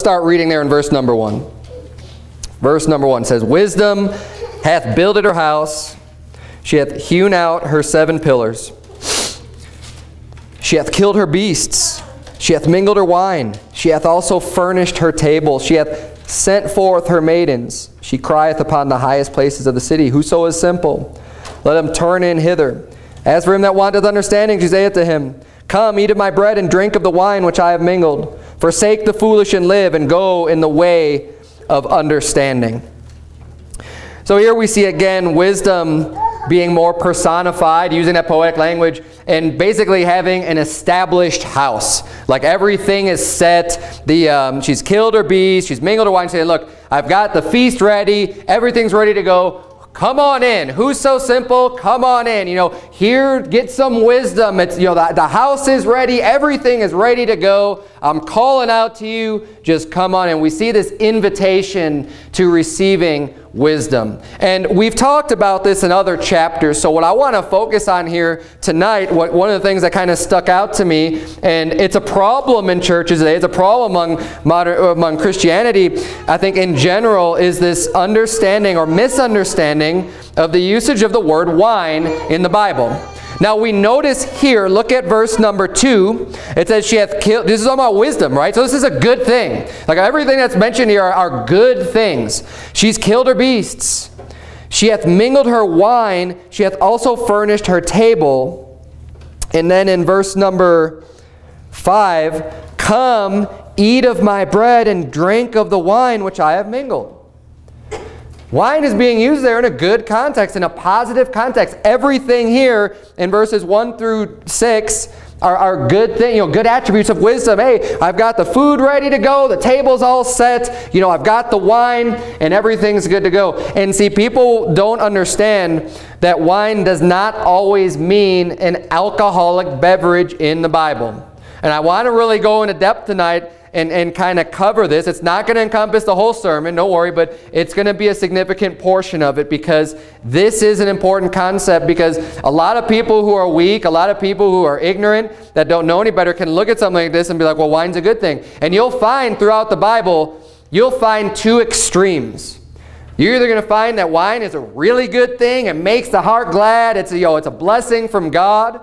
start reading there in verse number one. Verse number one says, Wisdom hath builded her house, she hath hewn out her seven pillars. She hath killed her beasts, she hath mingled her wine, she hath also furnished her table, she hath sent forth her maidens. She crieth upon the highest places of the city, Whoso is simple, let him turn in hither. As for him that wanteth understanding, she saith to him, Come, eat of my bread and drink of the wine which I have mingled. Forsake the foolish and live, and go in the way of understanding. So here we see again wisdom being more personified, using that poetic language, and basically having an established house. Like everything is set. The um, She's killed her bees, she's mingled her wine, saying, look, I've got the feast ready, everything's ready to go. Come on in. Who's so simple? Come on in. You know, here, get some wisdom. It's, you know, the, the house is ready. Everything is ready to go. I'm calling out to you. Just come on in. We see this invitation to receiving wisdom. And we've talked about this in other chapters. So what I want to focus on here tonight, what, one of the things that kind of stuck out to me, and it's a problem in churches today, it's a problem among, modern, among Christianity, I think in general, is this understanding or misunderstanding of the usage of the word wine in the Bible. Now we notice here, look at verse number 2. It says she hath killed, this is all about wisdom, right? So this is a good thing. Like everything that's mentioned here are, are good things. She's killed her beasts. She hath mingled her wine. She hath also furnished her table. And then in verse number 5, Come, eat of my bread and drink of the wine which I have mingled. Wine is being used there in a good context, in a positive context. Everything here in verses 1 through 6 are, are good thing, you know, good attributes of wisdom. Hey, I've got the food ready to go, the table's all set, you know, I've got the wine, and everything's good to go. And see, people don't understand that wine does not always mean an alcoholic beverage in the Bible. And I want to really go into depth tonight and, and kind of cover this. It's not going to encompass the whole sermon, don't worry, but it's going to be a significant portion of it because this is an important concept because a lot of people who are weak, a lot of people who are ignorant, that don't know any better can look at something like this and be like, well, wine's a good thing. And you'll find throughout the Bible, you'll find two extremes. You're either going to find that wine is a really good thing, it makes the heart glad, it's a, know, it's a blessing from God,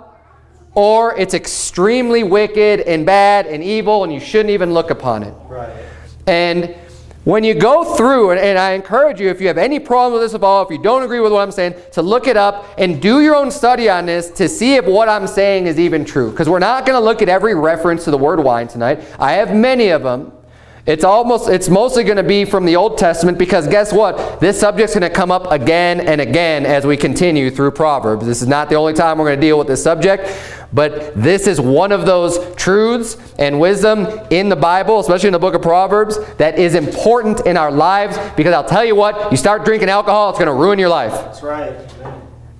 or it's extremely wicked and bad and evil and you shouldn't even look upon it. Right. And when you go through, and, and, I encourage you, if you have any problem with this at all, if you don't agree with what I'm saying, to look it up and do your own study on this to see if what I'm saying is even true. Because we're not going to look at every reference to the word wine tonight. I have many of them. It's almost it's mostly going to be from the Old Testament because guess what? This subject's going to come up again and again as we continue through Proverbs. This is not the only time we're going to deal with this subject, but this is one of those truths and wisdom in the Bible, especially in the book of Proverbs, that is important in our lives because I'll tell you what, you start drinking alcohol, it's going to ruin your life. That's right.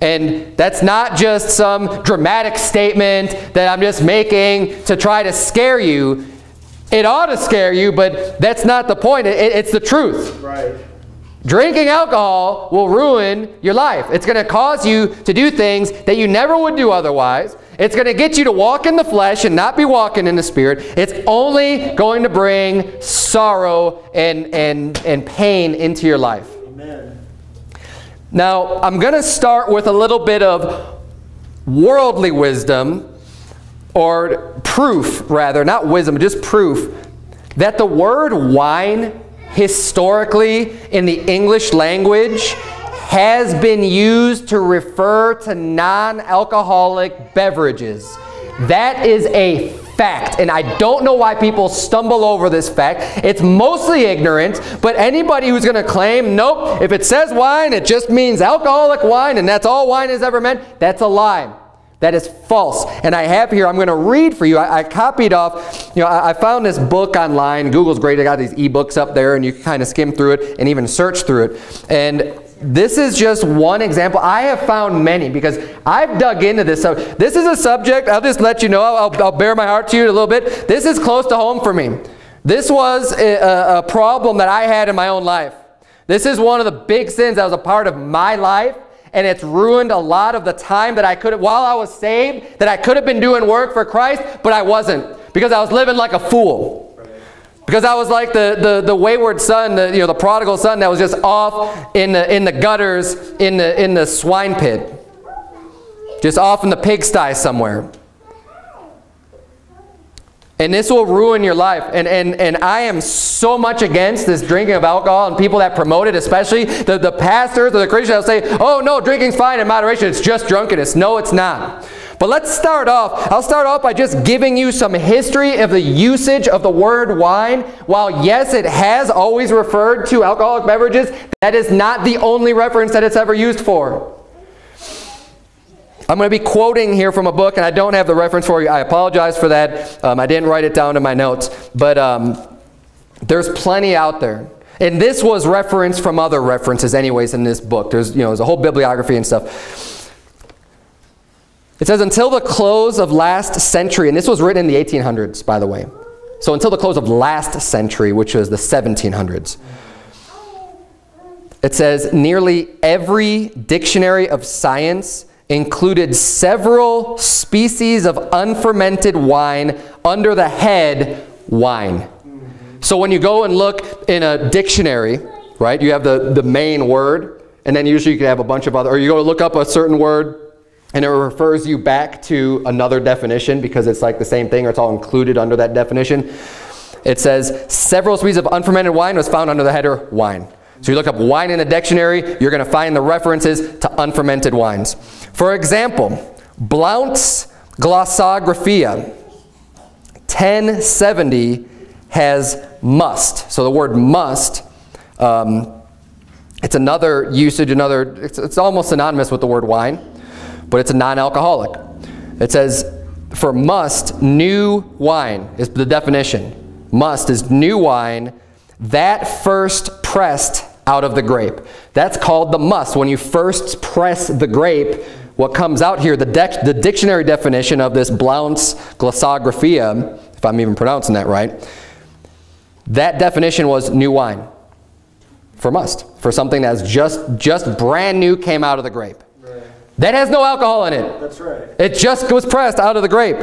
And that's not just some dramatic statement that I'm just making to try to scare you. It ought to scare you, but that's not the point. It, it's the truth. Right. Drinking alcohol will ruin your life. It's going to cause you to do things that you never would do otherwise. It's going to get you to walk in the flesh and not be walking in the spirit. It's only going to bring sorrow and, and, and pain into your life. Amen. Now, I'm going to start with a little bit of worldly wisdom or proof, rather, not wisdom, just proof, that the word wine historically in the English language has been used to refer to non-alcoholic beverages. That is a fact, and I don't know why people stumble over this fact. It's mostly ignorance, but anybody who's going to claim, nope, if it says wine, it just means alcoholic wine, and that's all wine has ever meant, that's a lie. That is false. And I have here, I'm going to read for you. I, I copied off, you know, I, I, found this book online. Google's great. I got these ebooks up there, and you can kind of skim through it and even search through it. And this is just one example. I have found many because I've dug into this. So this is a subject, I'll just let you know, I'll, I'll bare my heart to you a little bit. This is close to home for me. This was a, a problem that I had in my own life. This is one of the big sins that was a part of my life and it's ruined a lot of the time that I could have, while I was saved, that I could have been doing work for Christ, but I wasn't because I was living like a fool. Because I was like the, the, the wayward son, the, you know, the prodigal son that was just off in the, in the gutters, in the, in the swine pit. Just off in the pigsty somewhere. And this will ruin your life. And, and, and I am so much against this drinking of alcohol and people that promote it, especially the, the pastors or the Christians that say, oh no, drinking's fine in moderation, it's just drunkenness. No, it's not. But let's start off. I'll start off by just giving you some history of the usage of the word wine. While yes, it has always referred to alcoholic beverages, that is not the only reference that it's ever used for. I'm going to be quoting here from a book, and I don't have the reference for you. I apologize for that. Um, I didn't write it down in my notes. But um, there's plenty out there. And this was referenced from other references anyways in this book. There's, you know, there's a whole bibliography and stuff. It says, until the close of last century, and this was written in the 1800s, by the way. So until the close of last century, which was the 1700s. It says, nearly every dictionary of science included several species of unfermented wine under the head wine. So when you go and look in a dictionary, right, you have the, the main word, and then usually you can have a bunch of other, or you go look up a certain word, and it refers you back to another definition because it's like the same thing or it's all included under that definition. It says, several species of unfermented wine was found under the header wine. So you look up wine in a dictionary, you're going to find the references to unfermented wines. For example, Blount's Glossographia 1070 has must. So the word must, um, it's another usage, another, it's, it's almost synonymous with the word wine, but it's a non-alcoholic. It says, for must, new wine is the definition. Must is new wine that first pressed out of the grape. That's called the must. When you first press the grape, what comes out here, the, the dictionary definition of this Blount's glossographia, if I'm even pronouncing that right, that definition was new wine for must, for something that's just, just brand new came out of the grape. Right. That has no alcohol in it. That's right. It just was pressed out of the grape.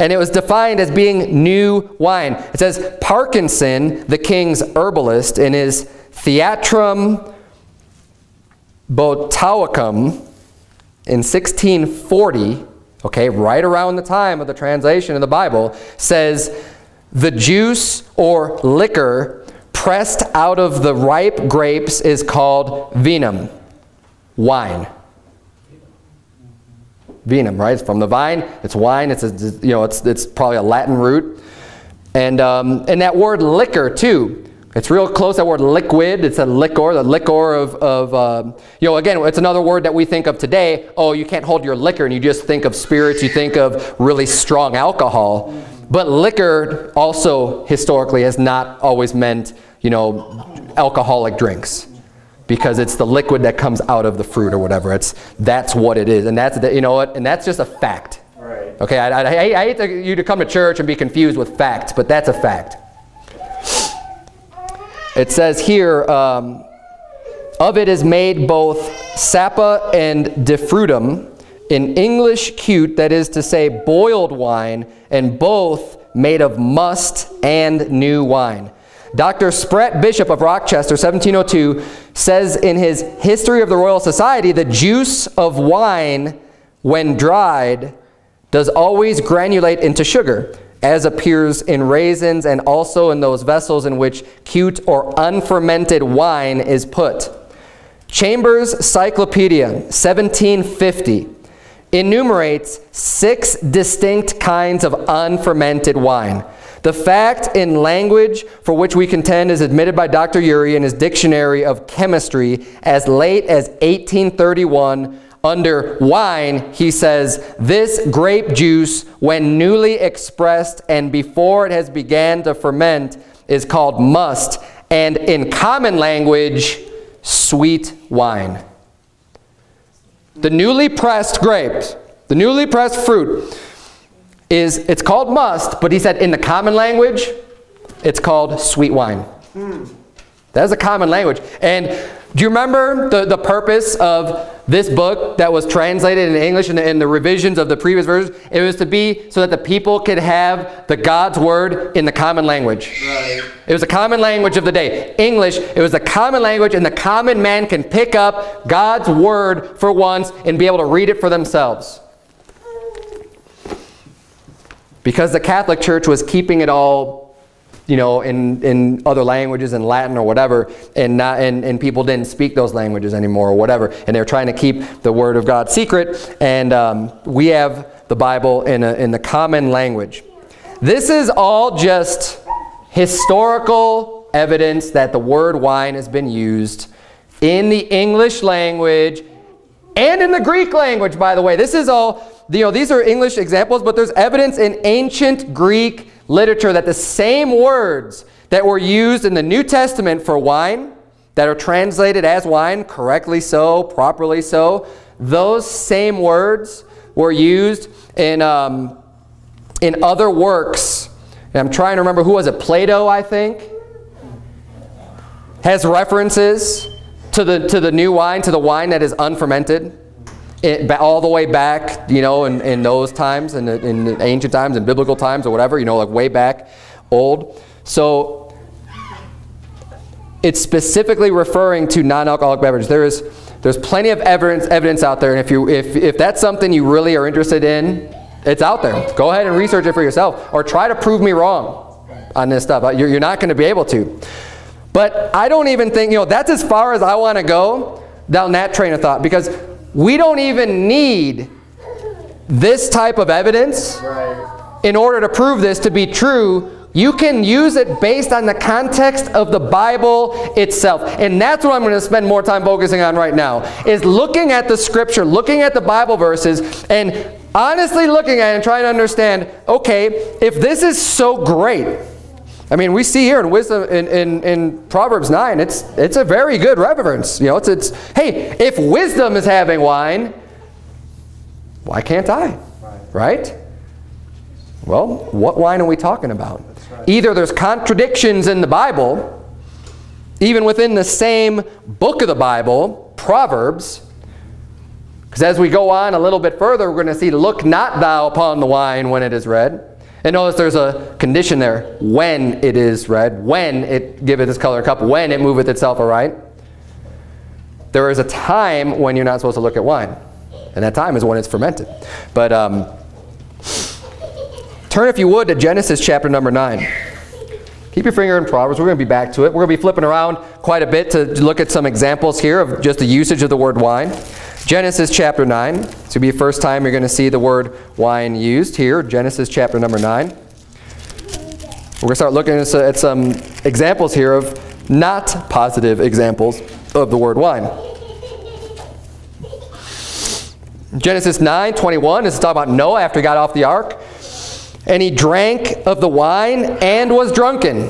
And it was defined as being new wine. It says Parkinson, the king's herbalist, in his Theatrum Botanicum in 1640, okay, right around the time of the translation of the Bible, says the juice or liquor pressed out of the ripe grapes is called vinum, wine. Vinum, right? It's from the vine. It's wine. It's a, you know, it's it's probably a Latin root, and um, and that word liquor too. It's real close, that word liquid. It's a liquor, the liquor of, of uh, you know, again, it's another word that we think of today. Oh, you can't hold your liquor and you just think of spirits, you think of really strong alcohol. But liquor also historically has not always meant, you know, alcoholic drinks because it's the liquid that comes out of the fruit or whatever. It's, that's what it is. And that's, the, you know what, and that's just a fact. Right. Okay, I, I, I hate to, you to come to church and be confused with facts, but that's a fact. It says here, um, of it is made both sapa and defrutum, in English cute, that is to say boiled wine, and both made of must and new wine. Dr. Sprat Bishop of Rochester, 1702, says in his History of the Royal Society, the juice of wine, when dried, does always granulate into sugar as appears in raisins and also in those vessels in which cute or unfermented wine is put. Chambers Cyclopedia, 1750, enumerates six distinct kinds of unfermented wine. The fact in language for which we contend is admitted by Dr. Urey in his Dictionary of Chemistry as late as 1831 under wine, he says, this grape juice, when newly expressed and before it has began to ferment, is called must, and in common language, sweet wine. The newly pressed grapes, the newly pressed fruit, is it's called must, but he said in the common language, it's called sweet wine. Mm. That is a common language. And Do you remember the, the purpose of this book that was translated in English and the, in the revisions of the previous versions? It was to be so that the people could have the God's word in the common language. Right. It was a common language of the day. English, it was a common language and the common man can pick up God's word for once and be able to read it for themselves. Because the Catholic Church was keeping it all you know, in, in other languages, in Latin or whatever, and, not, and, and people didn't speak those languages anymore or whatever, and they're trying to keep the Word of God secret, and um, we have the Bible in, a, in the common language. This is all just historical evidence that the word wine has been used in the English language and in the Greek language, by the way. This is all, you know, these are English examples, but there's evidence in ancient Greek literature that the same words that were used in the New Testament for wine, that are translated as wine, correctly so, properly so, those same words were used in, um, in other works. And I'm trying to remember, who was it? Plato, I think? Has references to the, to the new wine, to the wine that is unfermented. It, all the way back, you know, in, in those times, in, in ancient times, in biblical times or whatever, you know, like way back old. So it's specifically referring to non-alcoholic beverages. There is, there's plenty of evidence, evidence out there, and if, you, if, if that's something you really are interested in, it's out there. Go ahead and research it for yourself, or try to prove me wrong on this stuff. Uh, you're, you're not going to be able to. But I don't even think, you know, that's as far as I want to go down that train of thought, because we don't even need this type of evidence Right. in order to prove this to be true. You can use it based on the context of the Bible itself. And that's what I'm going to spend more time focusing on right now, is looking at the scripture, looking at the Bible verses, and honestly looking at it and trying to understand, okay, if this is so great, I mean, we see here in wisdom in, in, in, Proverbs 9, it's, it's a very good reverence. You know, it's, it's, hey, if wisdom is having wine, why can't I? Right. Right? Well, what wine are we talking about? right. Either there's contradictions in the Bible, even within the same book of the Bible, Proverbs, because as we go on a little bit further, we're going to see, look not thou upon the wine when it is red. And notice there's a condition there, when it is red, when it giveth its color a cup, when it moveth itself aright. There is a time when you're not supposed to look at wine. And that time is when it's fermented. But um, turn, if you would, to Genesis chapter number 9. Keep your finger in Proverbs. We're going to be back to it. We're going to be flipping around quite a bit to look at some examples here of just the usage of the word wine. Genesis chapter 9. It's going be the first time you're going to see the word wine used here. Genesis chapter number 9. We're going to start looking at some examples here of not positive examples of the word wine. Genesis 9, 21 is talking about Noah after he got off the ark. And he drank of the wine and was drunken.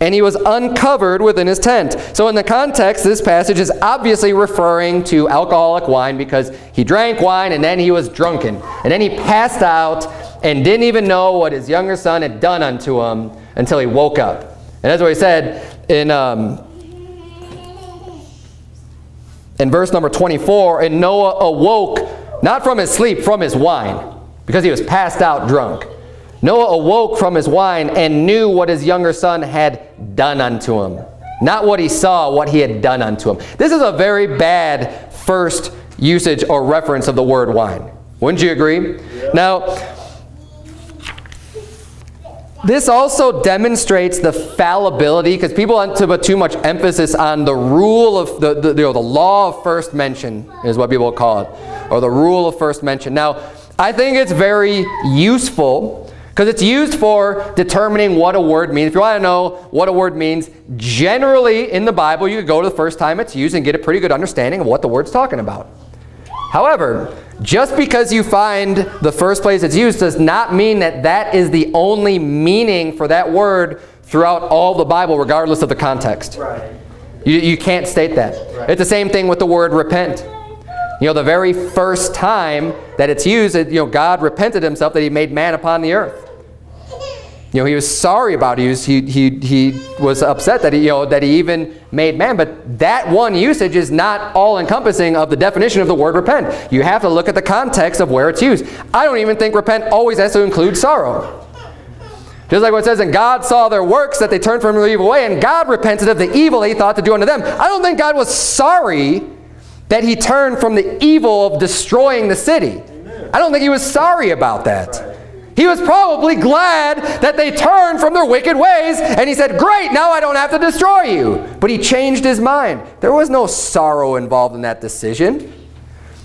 And he was uncovered within his tent. So in the context, this passage is obviously referring to alcoholic wine because he drank wine and then he was drunken. And then he passed out and didn't even know what his younger son had done unto him until he woke up. And that's what he said in, um, in verse number 24. And Noah awoke, not from his sleep, from his wine, because he was passed out drunk. Noah awoke from his wine and knew what his younger son had done unto him. Not what he saw, what he had done unto him. This is a very bad first usage or reference of the word wine. Wouldn't you agree? Yeah. Now, this also demonstrates the fallibility because people put too much emphasis on the rule of the, the, you know, the law of first mention is what people call it, or the rule of first mention. Now, I think it's very useful because it's used for determining what a word means. If you want to know what a word means, generally in the Bible, you could go to the first time it's used and get a pretty good understanding of what the word's talking about. However, just because you find the first place it's used does not mean that that is the only meaning for that word throughout all the Bible, regardless of the context. Right. You, you can't state that. Right. It's the same thing with the word repent. You know, the very first time that it's used, you know, God repented himself that he made man upon the earth. You know, he was sorry about it. He was, he, he, he was upset that he, you know, that he even made man. But that one usage is not all-encompassing of the definition of the word repent. You have to look at the context of where it's used. I don't even think repent always has to include sorrow. Just like what it says, and God saw their works, that they turned from their evil way, and God repented of the evil he thought to do unto them. I don't think God was sorry that he turned from the evil of destroying the city. I don't think he was sorry about that. He was probably glad that they turned from their wicked ways and he said, great, now I don't have to destroy you. But he changed his mind. There was no sorrow involved in that decision.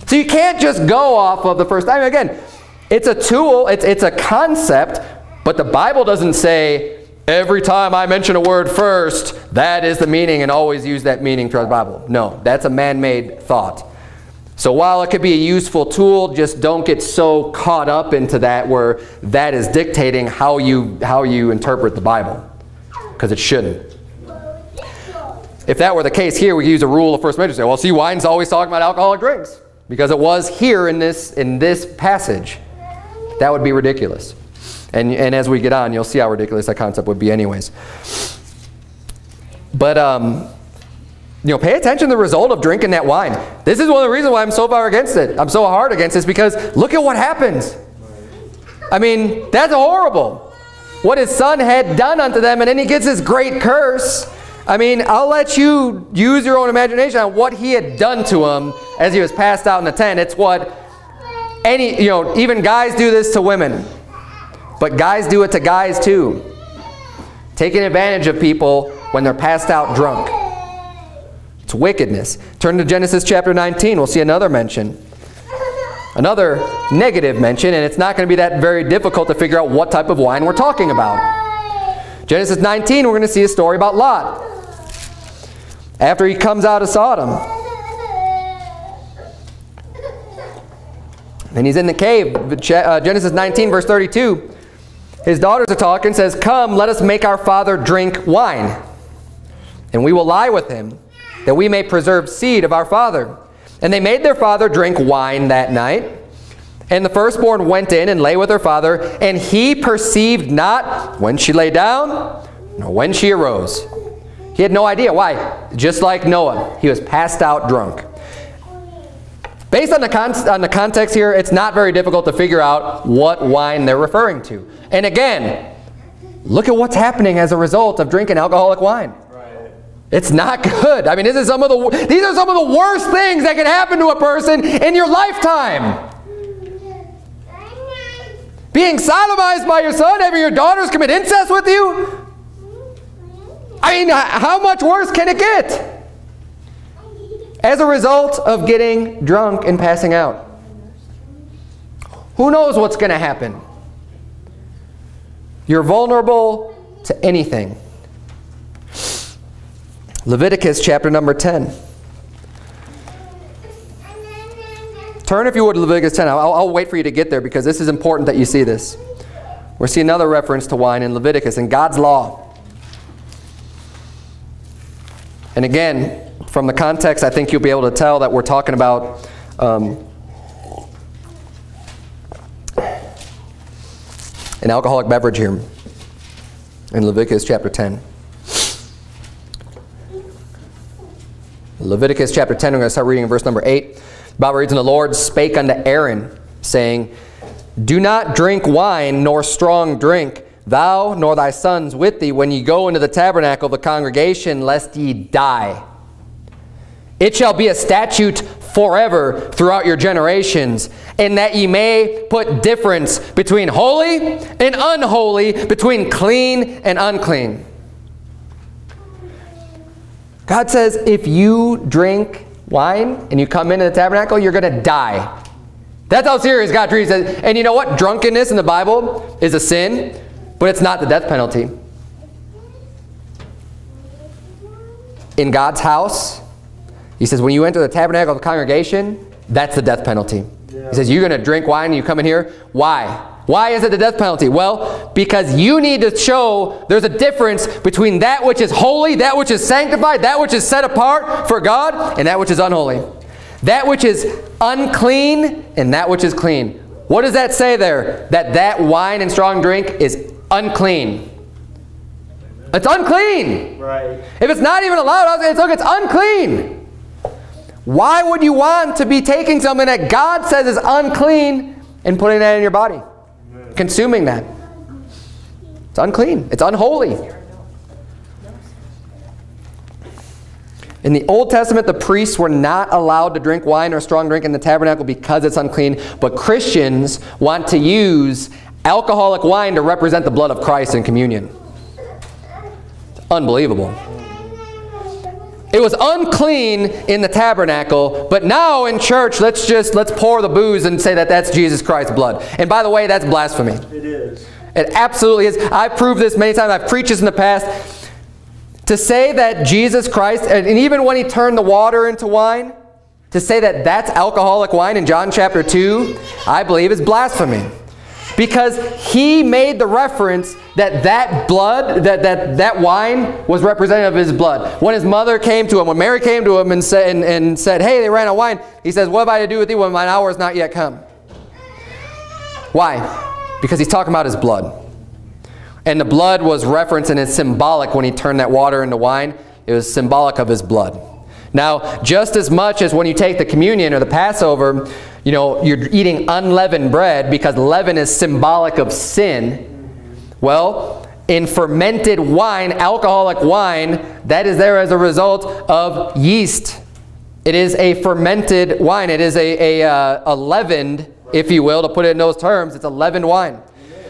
So you can't just go off of the first time. Again, it's a tool, it's, it's a concept, but the Bible doesn't say, every time I mention a word first, that is the meaning and always use that meaning throughout the Bible. No, that's a man-made thought. So while it could be a useful tool, just don't get so caught up into that where that is dictating how you, how you interpret the Bible, because it shouldn't. If that were the case here, we use a rule of first mention. Say, well, see, wine's always talking about alcoholic drinks, because it was here in this, in this passage. That would be ridiculous. And, and as we get on, you'll see how ridiculous that concept would be anyways. But um, you know, pay attention to the result of drinking that wine. This is one of the reasons why I'm so far against it. I'm so hard against this because look at what happens. I mean, that's horrible. What his son had done unto them, and then he gets this great curse. I mean, I'll let you use your own imagination on what he had done to him as he was passed out in the tent. It's what any, you know, even guys do this to women. But guys do it to guys too. Taking advantage of people when they're passed out drunk. It's wickedness. Turn to Genesis chapter 19. We'll see another mention. Another negative mention, and it's not going to be that very difficult to figure out what type of wine we're talking about. Genesis 19, we're going to see a story about Lot. After he comes out of Sodom. And he's in the cave. Uh, Genesis 19, verse 32. His daughters are talking, says, Come, let us make our father drink wine, and we will lie with him that we may preserve seed of our father. And they made their father drink wine that night. And the firstborn went in and lay with her father, and he perceived not when she lay down, nor when she arose. He had no idea. Why? Just like Noah, he was passed out drunk. Based on the, on the context here, it's not very difficult to figure out what wine they're referring to. And again, look at what's happening as a result of drinking alcoholic wine. It's not good. I mean, this is some of the, these are some of the worst things that can happen to a person in your lifetime. Being sodomized by your son, having your daughters commit incest with you. I mean, how much worse can it get? As a result of getting drunk and passing out. Who knows what's going to happen? You're vulnerable to anything. Leviticus chapter number 10. Turn, if you would, to Leviticus 10. I'll, I'll, wait for you to get there because this is important that you see this. We'll see another reference to wine in Leviticus in God's law. And again, from the context, I think you'll be able to tell that we're talking about um, an alcoholic beverage here in Leviticus chapter 10. Leviticus chapter 10, we're going to start reading in verse number 8. The Bible reads, And the Lord spake unto Aaron, saying, Do not drink wine nor strong drink, thou nor thy sons with thee, when ye go into the tabernacle of the congregation, lest ye die. It shall be a statute forever throughout your generations, in that ye may put difference between holy and unholy, between clean and unclean. God says if you drink wine and you come into the tabernacle, you're going to die. That's how serious God treats it. And you know what? Drunkenness in the Bible is a sin, but it's not the death penalty. In God's house, he says when you enter the tabernacle of the congregation, that's the death penalty. Yeah. He says you're going to drink wine and you come in here. Why? Why is it the death penalty? Well, because you need to show there's a difference between that which is holy, that which is sanctified, that which is set apart for God, and that which is unholy. That which is unclean and that which is clean. What does that say there? That that wine and strong drink is unclean. It's unclean. Right. If it's not even allowed, it's, look, it's unclean. Why would you want to be taking something that God says is unclean and putting that in your body? Consuming that. It's unclean. It's unholy. In the Old Testament, the priests were not allowed to drink wine or strong drink in the tabernacle because it's unclean. But Christians want to use alcoholic wine to represent the blood of Christ in communion. It's unbelievable. It was unclean in the tabernacle, but now in church, let's just let's pour the booze and say that that's Jesus Christ's blood. And by the way, that's blasphemy. It is. It absolutely is. I've proved this many times. I've preached this in the past. To say that Jesus Christ, and even when he turned the water into wine, to say that that's alcoholic wine in John chapter 2, I believe is blasphemy. Because he made the reference that that blood, that, that, that wine was representative of his blood. When his mother came to him, when Mary came to him and said, and, and said hey, they ran out of wine, he says, what have I to do with thee when mine hour is not yet come? Why? Because he's talking about his blood. And the blood was referenced and it's symbolic when he turned that water into wine. It was symbolic of his blood. Now, just as much as when you take the communion or the Passover, you know, you're eating unleavened bread because leaven is symbolic of sin. Well, in fermented wine, alcoholic wine, that is there as a result of yeast. It is a fermented wine. It is a, a, uh, a leavened, if you will, to put it in those terms. It's a leavened wine.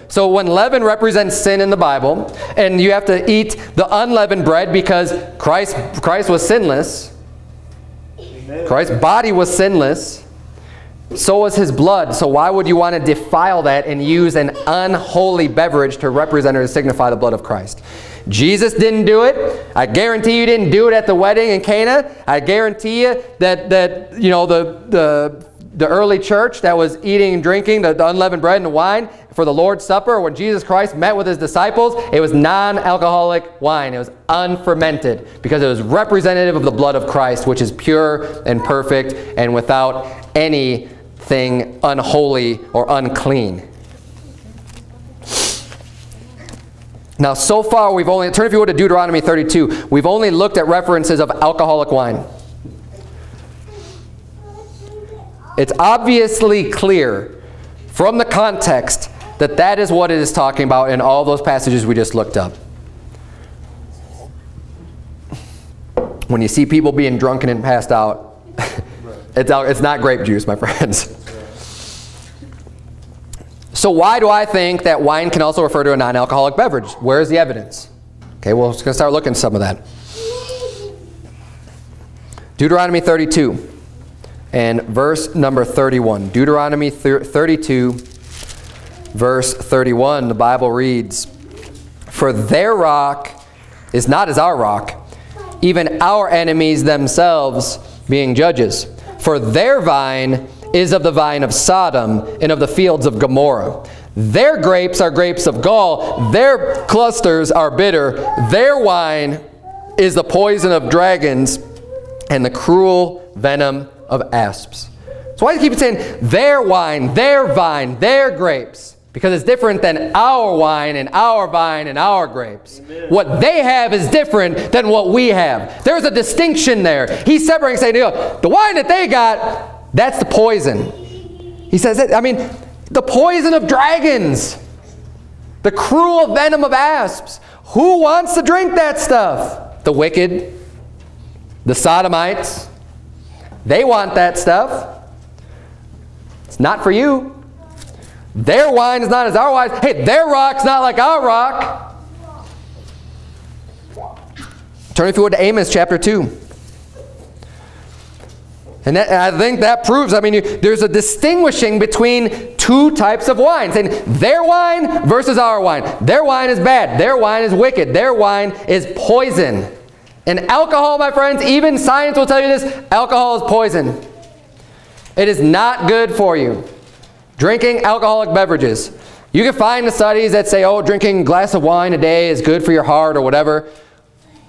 So when leaven represents sin in the Bible, and you have to eat the unleavened bread because Christ, Christ was sinless, Amen. Christ's body was sinless, so was his blood. So why would you want to defile that and use an unholy beverage to represent or to signify the blood of Christ? Jesus didn't do it. I guarantee you didn't do it at the wedding in Cana. I guarantee you that, that you know, the, the, the early church that was eating and drinking the, the unleavened bread and the wine for the Lord's Supper, when Jesus Christ met with his disciples, it was non-alcoholic wine. It was unfermented because it was representative of the blood of Christ, which is pure and perfect and without anything unholy or unclean. Now, so far, we've only, turn if you would to Deuteronomy 32, we've only looked at references of alcoholic wine. It's obviously clear from the context that that is what it is talking about in all those passages we just looked up. When you see people being drunken and passed out, it's, it's not grape juice, my friends. So why do I think that wine can also refer to a non-alcoholic beverage? Where is the evidence? Okay, well, we're going to start looking at some of that. Deuteronomy 32 and verse number 31. Deuteronomy 32, verse 31, the Bible reads, For their rock is not as our rock, even our enemies themselves being judges. For their vine is of the vine of Sodom and of the fields of Gomorrah. Their grapes are grapes of gall. Their clusters are bitter. Their wine is the poison of dragons and the cruel venom of asps. So why do you keep saying their wine, their vine, their grapes? Because it's different than our wine and our vine and our grapes. Amen. What they have is different than what we have. There's a distinction there. He's separating, saying, the wine that they got, that's the poison. He says, it, I mean, the poison of dragons, the cruel venom of asps. Who wants to drink that stuff? The wicked, the sodomites. They want that stuff. It's not for you. Their wine is not as our wine. Hey, their rock's not like our rock. Turn if you would to Amos chapter 2. And, that, and, I think that proves, I mean, you, there's a distinguishing between two types of wine. Saying their wine versus our wine. Their wine is bad. Their wine is wicked. Their wine is poison. And alcohol, my friends, even science will tell you this, alcohol is poison. It is not good for you. Drinking alcoholic beverages. You can find the studies that say, oh, drinking a glass of wine a day is good for your heart or whatever.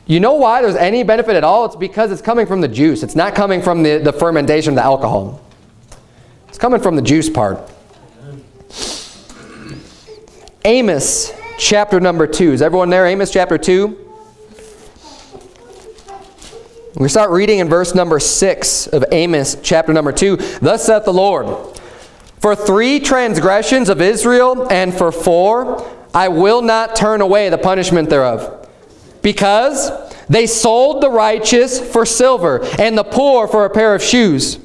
You know why there's any benefit at all? It's because it's coming from the juice. It's not coming from the, the fermentation of the alcohol. It's coming from the juice part. Amos chapter number 2. Is everyone there? Amos chapter 2. We start reading in verse number 6 of Amos chapter number 2. Thus saith the Lord, For three transgressions of Israel and for four, I will not turn away the punishment thereof. Because they sold the righteous for silver and the poor for a pair of shoes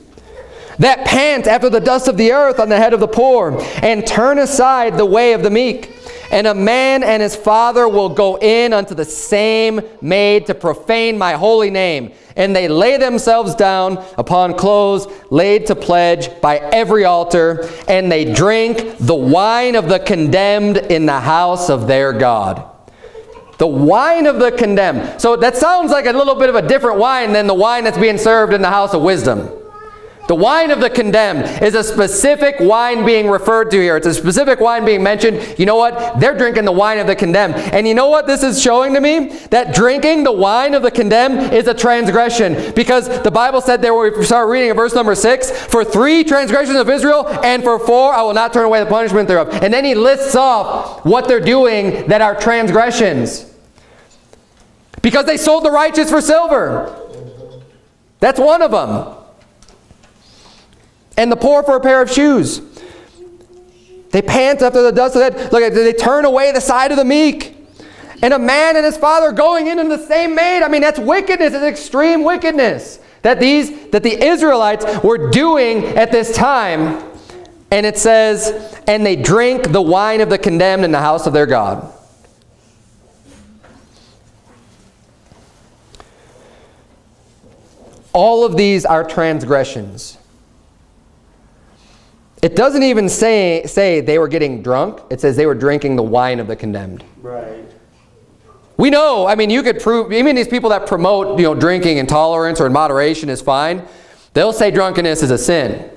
that pant after the dust of the earth on the head of the poor, and turn aside the way of the meek. And a man and his father will go in unto the same maid to profane my holy name. And they lay themselves down upon clothes laid to pledge by every altar, and they drink the wine of the condemned in the house of their God. The wine of the condemned. So that sounds like a little bit of a different wine than the wine that's being served in the house of wisdom. The wine of the condemned is a specific wine being referred to here. It's a specific wine being mentioned. You know what? They're drinking the wine of the condemned. And you know what this is showing to me? That drinking the wine of the condemned is a transgression. Because the Bible said there, we start reading in verse number 6, For three transgressions of Israel, and for four I will not turn away the punishment thereof. And then he lists off what they're doing that are transgressions. Because they sold the righteous for silver. That's one of them and the poor for a pair of shoes. They pant after the dust of that. Look, they turn away the side of the meek. And a man and his father going into the same maid. I mean, that's wickedness. It's extreme wickedness that these that the Israelites were doing at this time. And it says, and they drink the wine of the condemned in the house of their God. All of these are transgressions. It doesn't even say, say they were getting drunk. It says they were drinking the wine of the condemned. Right. We know, I mean, you could prove, even these people that promote, you know, drinking in tolerance or in moderation is fine. They'll say drunkenness is a sin.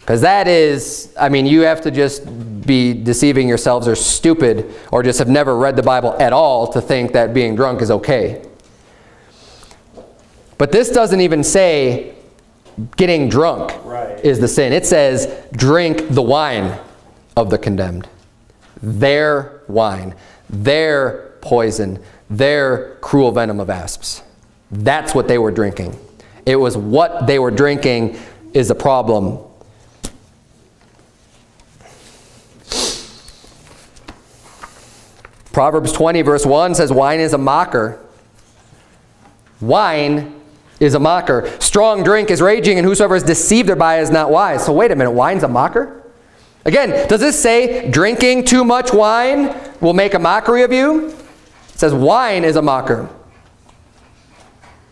Because that is, I mean, you have to just be deceiving yourselves or stupid or just have never read the Bible at all to think that being drunk is okay. But this doesn't even say getting drunk Right. is the sin. It says, drink the wine of the condemned. Their wine, their poison, their cruel venom of asps. That's what they were drinking. It was what they were drinking is a problem. Proverbs 20 verse 1 says, wine is a mocker. Wine is a mocker. Strong drink is raging, and whosoever is deceived thereby is not wise. So wait a minute, wine's a mocker? Again, does this say drinking too much wine will make a mockery of you? It says wine is a mocker.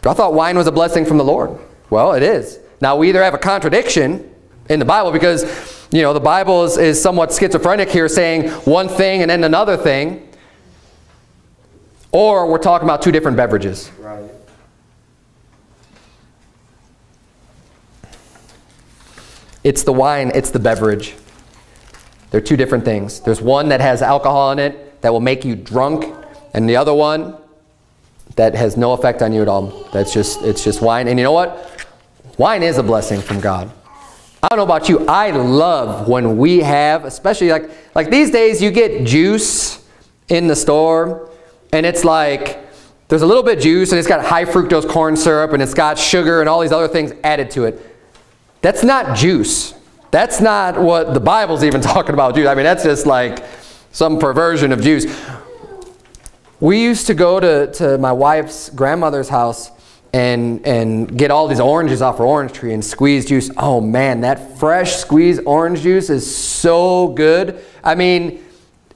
I thought wine was a blessing from the Lord. Well, it is. Now, we either have a contradiction in the Bible because, you know, the Bible is, is somewhat schizophrenic here saying one thing and then another thing. Or we're talking about two different beverages. Right. It's the wine, it's the beverage. They're two different things. There's one that has alcohol in it that will make you drunk, and the other one that has no effect on you at all. That's just, it's just wine. And you know what? Wine is a blessing from God. I don't know about you. I love when we have, especially like, like these days you get juice in the store and it's like, there's a little bit juice and it's got high fructose corn syrup and it's got sugar and all these other things added to it. That's not juice. That's not what the Bible's even talking about juice. I mean, that's just like some perversion of juice. We used to go to, to my wife's grandmother's house and, and get all these oranges off her orange tree and squeeze juice. Oh man, that fresh squeezed orange juice is so good. I mean,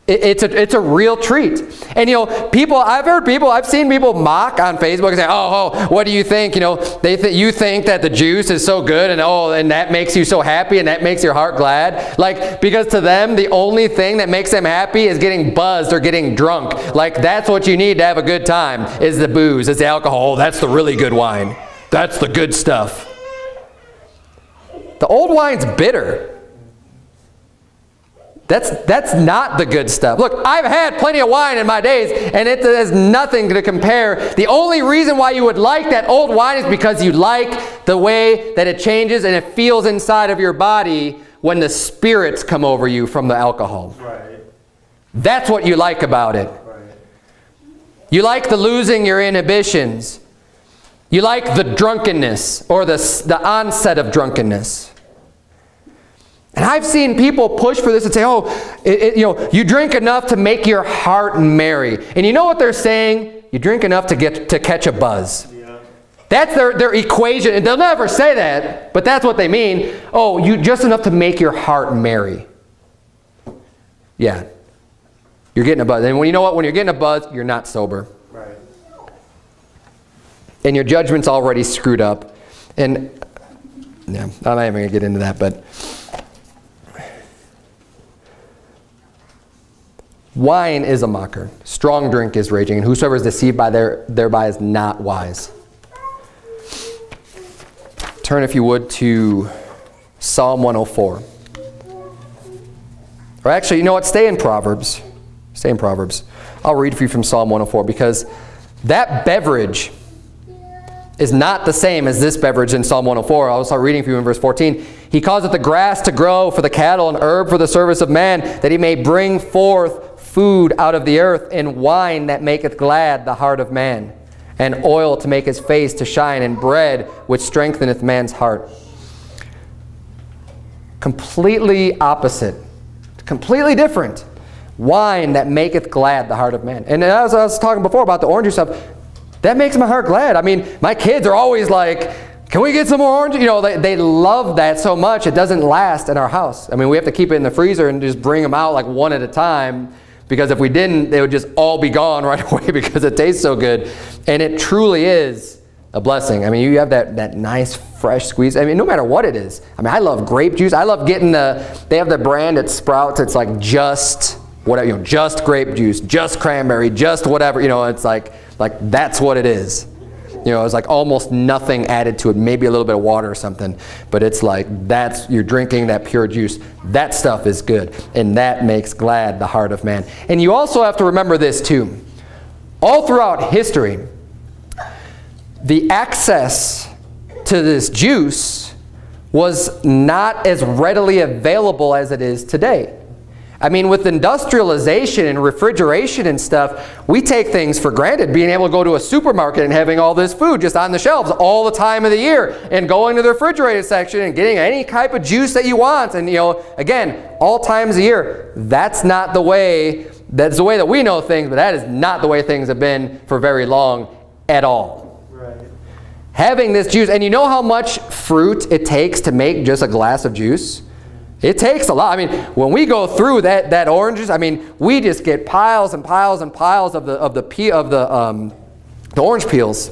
it's a, it's a real treat. And you know, people, I've heard people, I've seen people mock on Facebook and say, oh, oh what do you think? You know, they th you think that the juice is so good and oh, and that makes you so happy and that makes your heart glad. Like, because to them, the only thing that makes them happy is getting buzzed or getting drunk. Like, that's what you need to have a good time, is the booze, is the alcohol. Oh, that's the really good wine. That's the good stuff. The old wine's bitter. That's, that's not the good stuff. Look, I've had plenty of wine in my days, and it has nothing to compare. The only reason why you would like that old wine is because you like the way that it changes and it feels inside of your body when the spirits come over you from the alcohol. Right. That's what you like about it. Right. You like the losing your inhibitions. You like the drunkenness or the, the onset of drunkenness. And I've seen people push for this and say, oh, it, it, you know, you drink enough to make your heart merry. And you know what they're saying? You drink enough to get to catch a buzz. Yeah. That's their, their equation. And they'll never say that, but that's what they mean. Oh, you just enough to make your heart merry. Yeah. You're getting a buzz. And when you know what? When you're getting a buzz, you're not sober. Right. And your judgment's already screwed up. And yeah, I'm not even going to get into that, but Wine is a mocker. Strong drink is raging, and whosoever is deceived by there, thereby is not wise. Turn, if you would, to Psalm 104. Or actually, you know what? Stay in Proverbs. Stay in Proverbs. I'll read for you from Psalm 104 because that beverage is not the same as this beverage in Psalm 104. I'll start reading for you in verse 14. He causeth the grass to grow for the cattle and herb for the service of man, that he may bring forth food out of the earth, and wine that maketh glad the heart of man, and oil to make his face to shine, and bread which strengtheneth man's heart. Completely opposite. Completely different. Wine that maketh glad the heart of man. And as I was talking before about the orange stuff, that makes my heart glad. I mean, my kids are always like, can we get some more orange? You know, they, they love that so much, it doesn't last in our house. I mean, we have to keep it in the freezer and just bring them out like one at a time because if we didn't, they would just all be gone right away because it tastes so good. And it truly is a blessing. I mean, you have that, that nice fresh squeeze. I mean, no matter what it is. I mean, I love grape juice. I love getting the, they have the brand at Sprouts. It's like just whatever, you know, just grape juice, just cranberry, just whatever, you know, it's like, like that's what it is. You know, it's like almost nothing added to it, maybe a little bit of water or something. But it's like that's, you're drinking that pure juice. That stuff is good. And that makes glad the heart of man. And you also have to remember this too. All throughout history, the access to this juice was not as readily available as it is today. I mean, with industrialization and refrigeration and stuff, we take things for granted. Being able to go to a supermarket and having all this food just on the shelves all the time of the year and going to the refrigerated section and getting any type of juice that you want. And, you know, again, all times a year. That's not the way, that's the way that we know things, but that is not the way things have been for very long at all. Right. Having this juice, and you know how much fruit it takes to make just a glass of juice? It takes a lot. I mean, when we go through that, that oranges, I mean, we just get piles and piles and piles of the, of the, pea, of the, um, the orange peels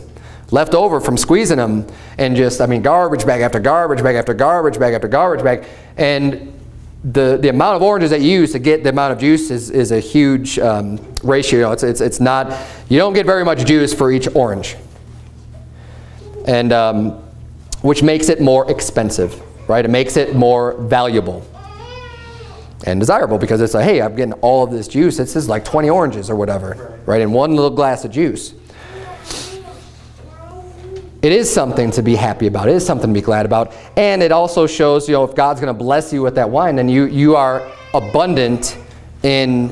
left over from squeezing them and just, I mean, garbage bag after garbage bag after garbage bag after garbage bag. And the, the amount of oranges that you use to get the amount of juice is, is a huge um, ratio. It's, it's, it's not, you don't get very much juice for each orange. And um, which makes it more expensive right? It makes it more valuable and desirable because it's like, hey, I'm getting all of this juice. This is like 20 oranges or whatever, right? In one little glass of juice. It is something to be happy about. It is something to be glad about. And it also shows, you know, if God's going to bless you with that wine, then you, you are abundant in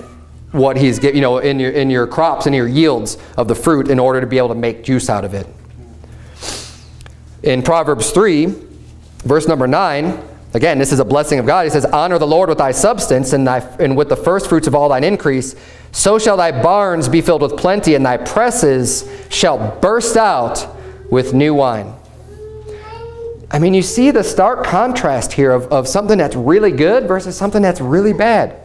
what he's giving, you know, in your, in your crops and your yields of the fruit in order to be able to make juice out of it. In Proverbs 3, Verse number 9, again, this is a blessing of God. He says, Honor the Lord with thy substance and, thy, and with the first fruits of all thine increase. So shall thy barns be filled with plenty, and thy presses shall burst out with new wine. I mean, you see the stark contrast here of, of something that's really good versus something that's really bad.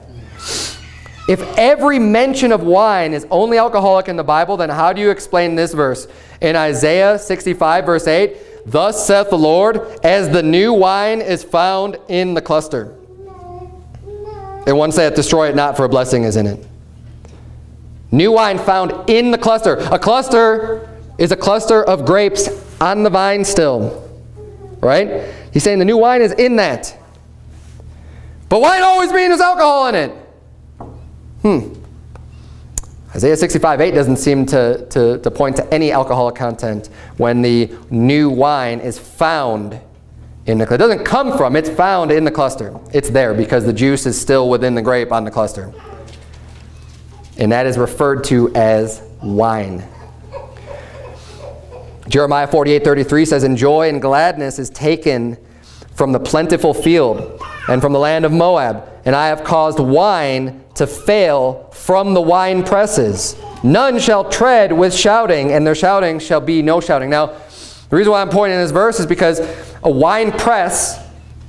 If every mention of wine is only alcoholic in the Bible, then how do you explain this verse? In Isaiah 65, verse 8, Thus saith the Lord, as the new wine is found in the cluster. And one saith, destroy it not, for a blessing is in it. New wine found in the cluster. A cluster is a cluster of grapes on the vine still. Right? He's saying the new wine is in that. But wine always means there's alcohol in it. Hmm. Isaiah 65, 8 doesn't seem to, to, to point to any alcoholic content when the new wine is found in the cluster. It doesn't come from, it's found in the cluster. It's there because the juice is still within the grape on the cluster. and that is referred to as wine. Jeremiah 48 33 says, And joy and gladness is taken from the plentiful field and from the land of Moab, and I have caused wine to fail from the wine presses. None shall tread with shouting, and their shouting shall be no shouting. Now, the reason why I'm pointing this verse is because a wine press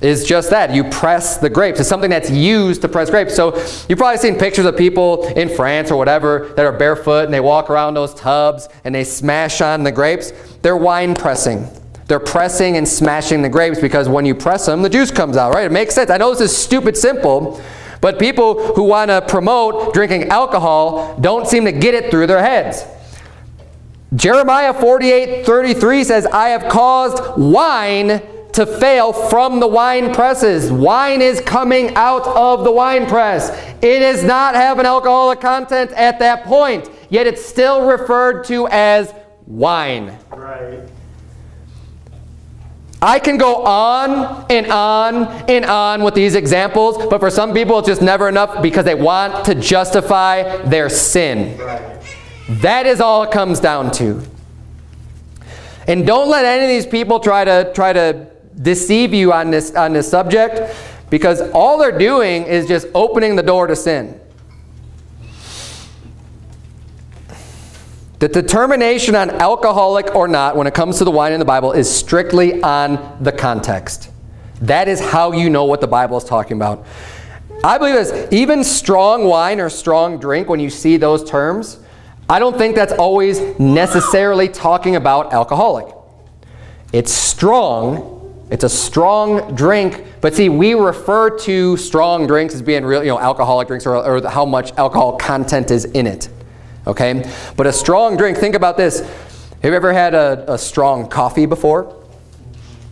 is just that. You press the grapes. It's something that's used to press grapes. So you've probably seen pictures of people in France or whatever that are barefoot and they walk around those tubs and they smash on the grapes. They're wine pressing. They're pressing and smashing the grapes because when you press them, the juice comes out, right? It makes sense. I know this is stupid simple, but people who want to promote drinking alcohol don't seem to get it through their heads. Jeremiah 48, 33 says, I have caused wine to fail from the wine presses. Wine is coming out of the wine press. It is not having alcoholic content at that point, yet it's still referred to as wine. Right. I can go on and on and on with these examples, but for some people it's just never enough because they want to justify their sin. That is all it comes down to. And don't let any of these people try to try to deceive you on this on this subject because all they're doing is just opening the door to sin. The determination on alcoholic or not when it comes to the wine in the Bible is strictly on the context. That is how you know what the Bible is talking about. I believe this, even strong wine or strong drink, when you see those terms, I don't think that's always necessarily talking about alcoholic. It's strong, it's a strong drink, but see, we refer to strong drinks as being real, you know, alcoholic drinks or, or how much alcohol content is in it. Okay? But a strong drink, think about this. Have you ever had a, a strong coffee before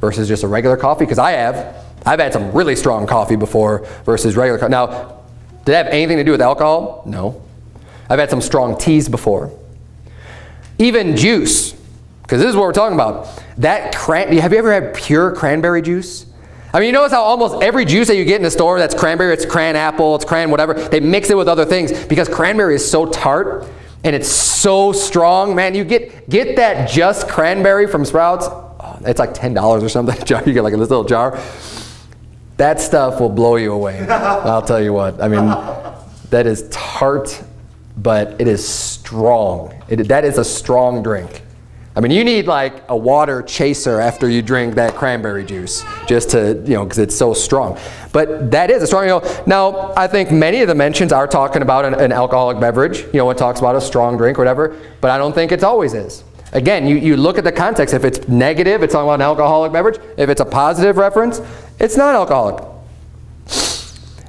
versus just a regular coffee? Because I have. I've had some really strong coffee before versus regular coffee. Now, did that have anything to do with alcohol? No. I've had some strong teas before. Even juice, because this is what we're talking about. That cran have you ever had pure cranberry juice? I mean, you notice how almost every juice that you get in the store that's cranberry, it's cran apple, it's cran whatever, they mix it with other things because cranberry is so tart and it's so strong. Man, you get, get that just cranberry from Sprouts, oh, it's like $10 or something. you get like this little jar. That stuff will blow you away. I'll tell you what. I mean, that is tart, but it is strong. It, that is a strong drink. I mean, you need like a water chaser after you drink that cranberry juice just to, you know, because it's so strong. But that is a strong, you know. Now, I think many of the mentions are talking about an, an alcoholic beverage, you know, it talks about a strong drink or whatever, but I don't think it always is. Again, you, you look at the context. If it's negative, it's talking about an alcoholic beverage. If it's a positive reference, it's not alcoholic.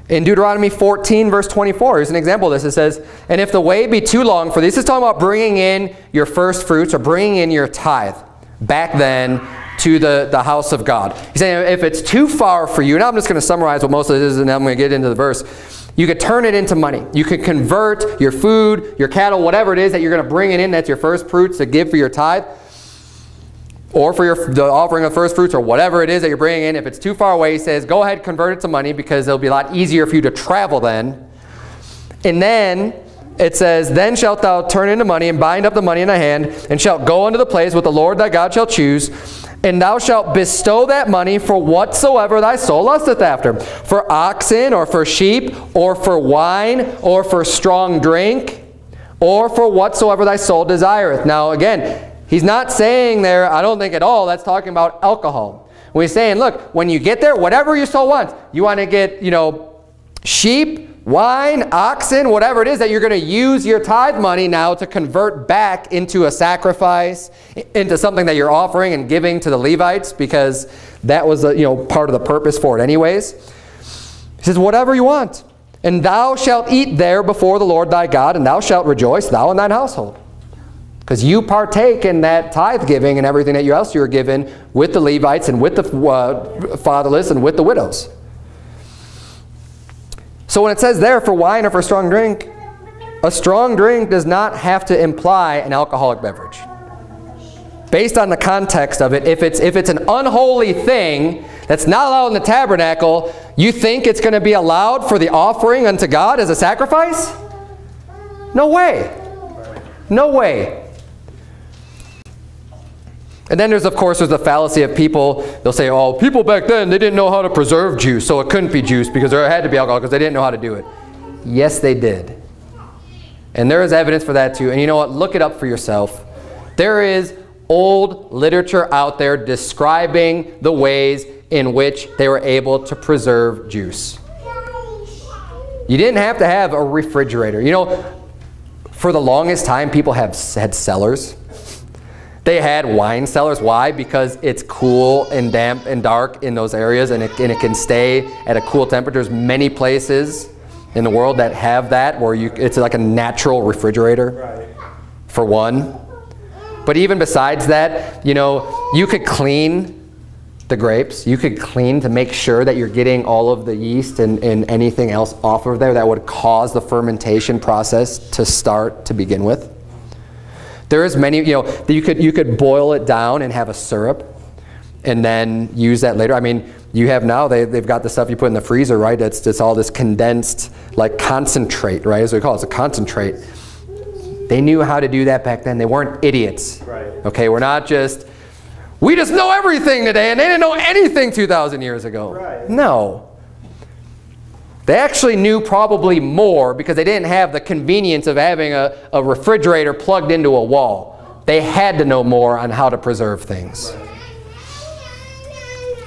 In Deuteronomy 14, verse 24, here's an example of this. It says, And if the way be too long for this, is talking about bringing in your first fruits or bringing in your tithe back then to the, the house of God. He's saying if it's too far for you, now I'm just going to summarize what most of this is, and then I'm going to get into the verse. You could turn it into money. You could convert your food, your cattle, whatever it is that you're going to bring it in, that's your first fruits to give for your tithe or for your, the offering of first fruits or whatever it is that you're bringing in, if it's too far away, he says, go ahead, convert it to money because it'll be a lot easier for you to travel then. And then it says, Then shalt thou turn into money and bind up the money in thy hand, and shalt go unto the place which the Lord thy God shall choose, and thou shalt bestow that money for whatsoever thy soul lusteth after, for oxen, or for sheep, or for wine, or for strong drink, or for whatsoever thy soul desireth. Now again, He's not saying there, I don't think at all, that's talking about alcohol. He's saying, look, when you get there, whatever your soul wants, you want to get, you know, sheep, wine, oxen, whatever it is that you're going to use your tithe money now to convert back into a sacrifice, into something that you're offering and giving to the Levites because that was, a, you know, part of the purpose for it anyways. He says, whatever you want. And thou shalt eat there before the Lord thy God, and thou shalt rejoice, thou and thine household. Because you partake in that tithe giving and everything that you else you're given with the Levites and with the uh, fatherless and with the widows. So when it says there for wine or for strong drink, a strong drink does not have to imply an alcoholic beverage. Based on the context of it, if it's, if it's an unholy thing that's not allowed in the tabernacle, you think it's going to be allowed for the offering unto God as a sacrifice? No way. No way. And then there's, of course, there's the fallacy of people, they'll say, oh, people back then, they didn't know how to preserve juice, so it couldn't be juice because there had to be alcohol because they didn't know how to do it. Yes, they did. And there is evidence for that too. And you know what? Look it up for yourself. There is old literature out there describing the ways in which they were able to preserve juice. You didn't have to have a refrigerator. You know, for the longest time, people have had cellars. They had wine cellars. Why? Because it's cool and damp and dark in those areas and it, and it can stay at a cool temperature. There's many places in the world that have that where you, it's like a natural refrigerator Right. for one. But even besides that, you know, you could clean the grapes. You could clean to make sure that you're getting all of the yeast and, and anything else off of there that would cause the fermentation process to start to begin with. There is many, you know, you could, you could boil it down and have a syrup and then use that later. I mean, you have now, they, they've got the stuff you put in the freezer, right? It's, it's all this condensed, like concentrate, right? As we call it, it's a concentrate. They knew how to do that back then. They weren't idiots. Right. Okay, we're not just, we just know everything today and they didn't know anything 2,000 years ago. Right. No. They actually knew probably more because they didn't have the convenience of having a, a refrigerator plugged into a wall. They had to know more on how to preserve things.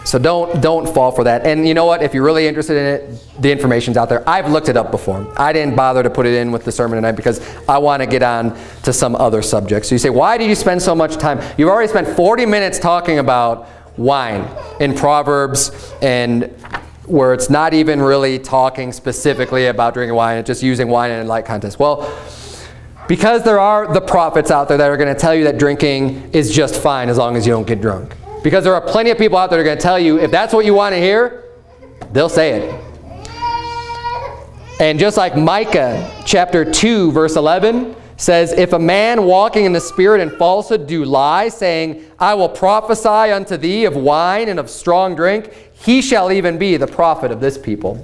So don't don't fall for that. And you know what? If you're really interested in it, the information's out there. I've looked it up before. I didn't bother to put it in with the sermon tonight because I want to get on to some other subjects. So you say, why did you spend so much time? You've already spent 40 minutes talking about wine in Proverbs and where it's not even really talking specifically about drinking wine, it's just using wine in a light context. Well, because there are the prophets out there that are going to tell you that drinking is just fine as long as you don't get drunk. Because there are plenty of people out there that are going to tell you if that's what you want to hear, they'll say it. And just like Micah chapter 2 verse 11 says, If a man walking in the spirit and falsehood do lie, saying, I will prophesy unto thee of wine and of strong drink, he shall even be the prophet of this people.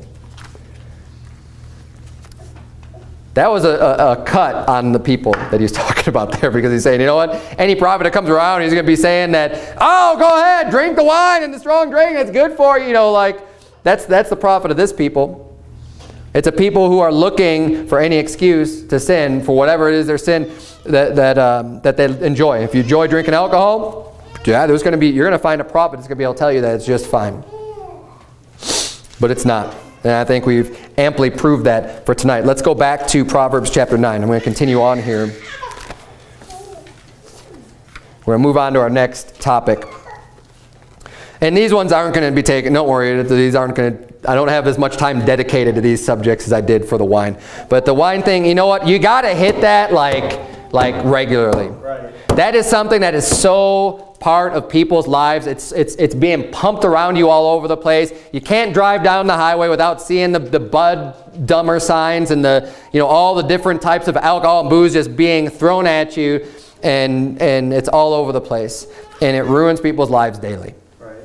That was a, a, a, cut on the people that he's talking about there because he's saying, you know what? Any prophet that comes around, he's going to be saying that, oh, go ahead, drink the wine and the strong drink. It's good for you. You know, like, that's, that's the prophet of this people. It's a people who are looking for any excuse to sin for whatever it is their sin that, that, um, that they enjoy. If you enjoy drinking alcohol, yeah, there's going to be, you're going to find a prophet that's going to be able to tell you that it's just fine. But it's not. And I think we've amply proved that for tonight. Let's go back to Proverbs chapter 9. I'm going to continue on here. We're going to move on to our next topic. And these ones aren't going to be taken, don't worry, these aren't going to, I don't have as much time dedicated to these subjects as I did for the wine. But the wine thing, you know what, you got to hit that like, like regularly. Right. That is something that is so part of people's lives. It's, it's, it's being pumped around you all over the place. You can't drive down the highway without seeing the, the Bud Dumber signs and the, you know, all the different types of alcohol and booze just being thrown at you. And, and it's all over the place. And it ruins people's lives daily. Right.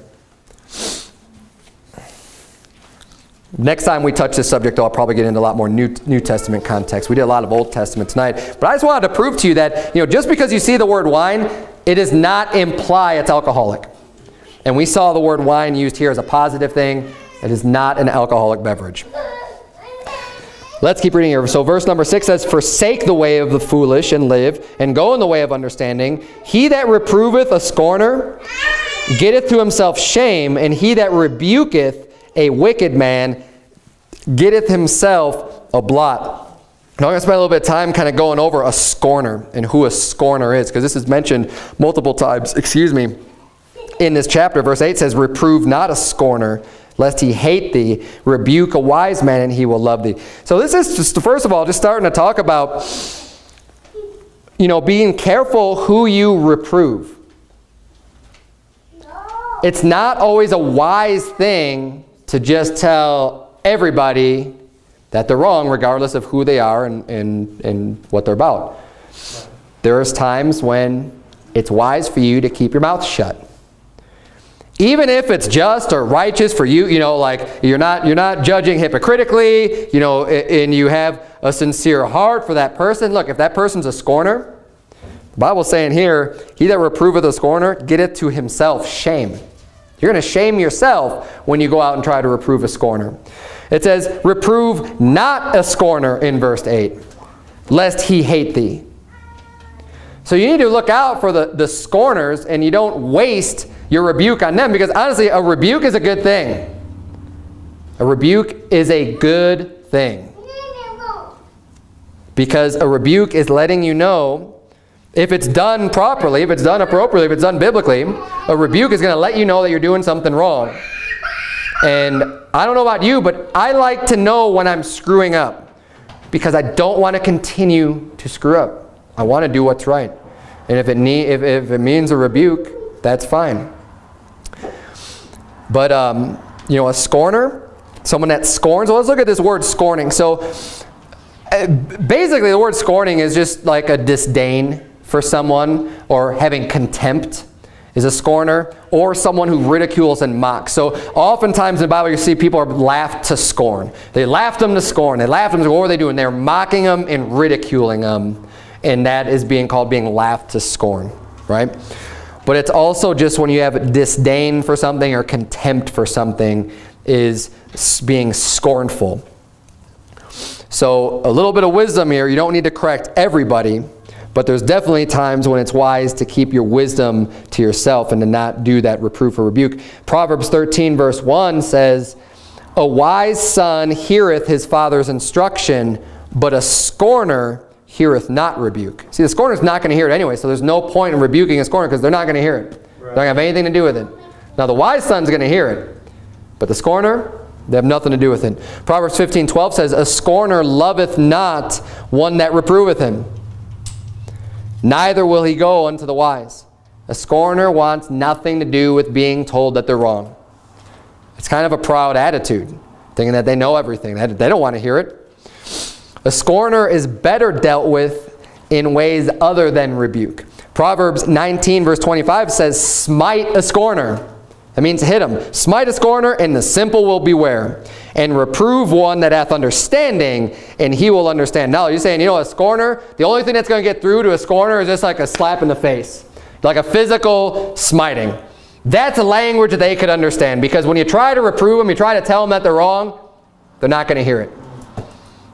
Next time we touch this subject, though, I'll probably get into a lot more New, New Testament context. We did a lot of Old Testament tonight. But I just wanted to prove to you that, you know, just because you see the word wine, it does not imply it's alcoholic. And we saw the word wine used here as a positive thing. It is not an alcoholic beverage. Let's keep reading here. So verse number 6 says, Forsake the way of the foolish and live, and go in the way of understanding. He that reproveth a scorner getteth to himself shame, and he that rebuketh a wicked man getteth himself a blot. Now I'm going to spend a little bit of time kind of going over a scorner and who a scorner is, because this is mentioned multiple times, excuse me, in this chapter. Verse 8 says, Reprove not a scorner, lest he hate thee. Rebuke a wise man, and he will love thee. So this is just, first of all, just starting to talk about, you know, being careful who you reprove. It's not always a wise thing to just tell everybody that they're wrong regardless of who they are and, and, and what they're about. There's times when it's wise for you to keep your mouth shut. even if it's just or righteous for you, you know, like you're not you're not judging hypocritically, you know, and you have a sincere heart for that person. Look, if that person's a scorner, the Bible's saying here, he that reproveth a scorner getteth to himself shame. You're going to shame yourself when you go out and try to reprove a scorner. It says, reprove not a scorner in verse 8, lest he hate thee. So you need to look out for the, the scorners and you don't waste your rebuke on them because honestly, a rebuke is a good thing. A rebuke is a good thing. Because a rebuke is letting you know if it's done properly, if it's done appropriately, if it's done biblically, a rebuke is going to let you know that you're doing something wrong. And I don't know about you, but I like to know when I'm screwing up because I don't want to continue to screw up. I want to do what's right. And if it, need, if, if it means a rebuke, that's fine. But, um, you know, a scorner, someone that scorns, well, let's look at this word scorning. So, uh, basically, the word scorning is just like a disdain for someone or having contempt is a scorner or someone who ridicules and mocks. So oftentimes in the Bible you see people are laughed to scorn. They laugh them to scorn. They laugh them to what are they doing? They're mocking them and ridiculing them. And that is being called being laughed to scorn, right? But it's also just when you have disdain for something or contempt for something is being scornful. So a little bit of wisdom here. You don't need to correct everybody. But there's definitely times when it's wise to keep your wisdom to yourself and to not do that reproof or rebuke. Proverbs 13 verse 1 says, A wise son heareth his father's instruction, but a scorner heareth not rebuke. See, the scorner's not going to hear it anyway, so there's no point in rebuking a scorner because they're not going to hear it. Right. They're not going to have anything to do with it. Now, the wise son's going to hear it, but the scorner, they have nothing to do with it. Proverbs 15, 12 says, A scorner loveth not one that reproveth him. Neither will he go unto the wise. A scorner wants nothing to do with being told that they're wrong. It's kind of a proud attitude, thinking that they know everything. They don't want to hear it. A scorner is better dealt with in ways other than rebuke. Proverbs 19 verse 25 says, smite a scorner. That means hit him. Smite a scorner, and the simple will beware. And reprove one that hath understanding, and he will understand. Now, you're saying, you know, a scorner, the only thing that's going to get through to a scorner is just like a slap in the face. Like a physical smiting. That's a language that they could understand. Because when you try to reprove them, you try to tell them that they're wrong, they're not going to hear it.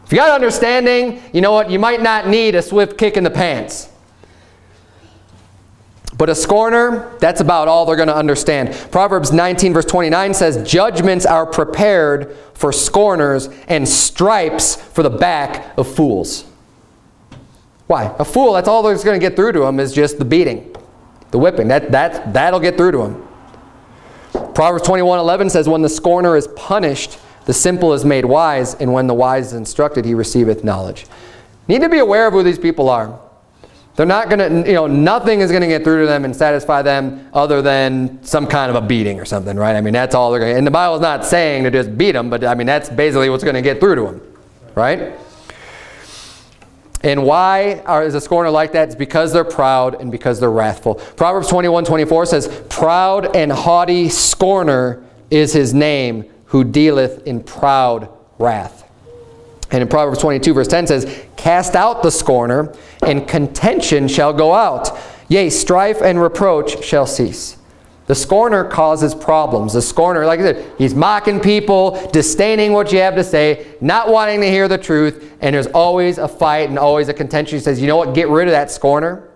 If you got understanding, you know what? You might not need a swift kick in the pants. But a scorner, that's about all they're going to understand. Proverbs 19 verse 29 says, Judgments are prepared for scorners and stripes for the back of fools. Why? A fool, that's all that's going to get through to him is just the beating, the whipping. That, that, that'll get through to him. Proverbs 21, 11 says, When the scorner is punished, the simple is made wise, and when the wise is instructed, he receiveth knowledge. Need to be aware of who these people are. They're not going to, you know, nothing is going to get through to them and satisfy them other than some kind of a beating or something, right? I mean, that's all they're going to, and the Bible's not saying to just beat them, but I mean, that's basically what's going to get through to them, right? And why are, is a scorner like that? It's because they're proud and because they're wrathful. Proverbs 21, 24 says, Proud and haughty scorner is his name who dealeth in proud wrath. And in Proverbs 22 verse 10 says, Cast out the scorner, and contention shall go out. Yea, strife and reproach shall cease. The scorner causes problems. The scorner, like I said, he's mocking people, disdaining what you have to say, not wanting to hear the truth, and there's always a fight and always a contention. He says, you know what, get rid of that scorner.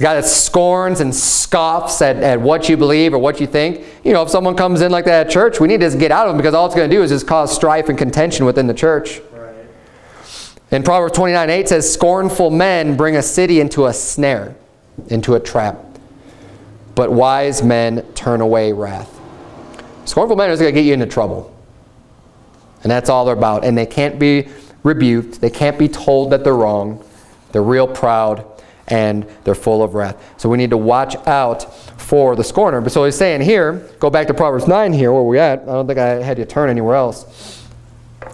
The guy that scorns and scoffs at, at what you believe or what you think. You know, if someone comes in like that at church, we need to get out of them because all it's going to do is just cause strife and contention within the church. Right. And Proverbs 29, 8 says, Scornful men bring a city into a snare, into a trap. But wise men turn away wrath. Scornful men are going to get you into trouble. And that's all they're about. And they can't be rebuked. They can't be told that they're wrong. They're real proud and they're full of wrath. So we need to watch out for the scorner. But so he's saying here, go back to Proverbs 9 here, where we're at. I don't think I had you turn anywhere else.